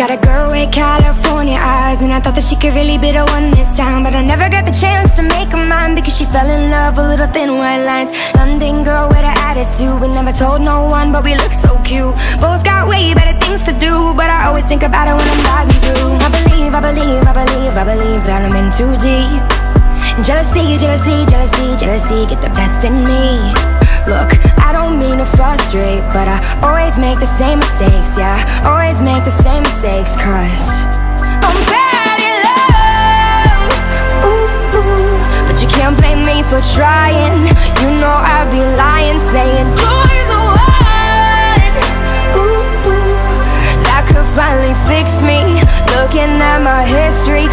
Got a girl with California eyes And I thought that she could really be the one this time But I never got the chance to make her mine Because she fell in love with little thin white lines. London girl with an attitude We never told no one, but we look so cute. Both got way better things to do But I always think about it when I'm riding through I believe, I believe, I believe, I believe that I'm in too deep. Jealousy, jealousy, jealousy, jealousy Get the best in me frustrate But I always make the same mistakes, yeah. Always make the same mistakes Cause I'm bad at love. Ooh, ooh. But you can't blame me for trying. You know I'd be lying saying You're the one. Ooh, ooh, That could finally fix me. Looking at my history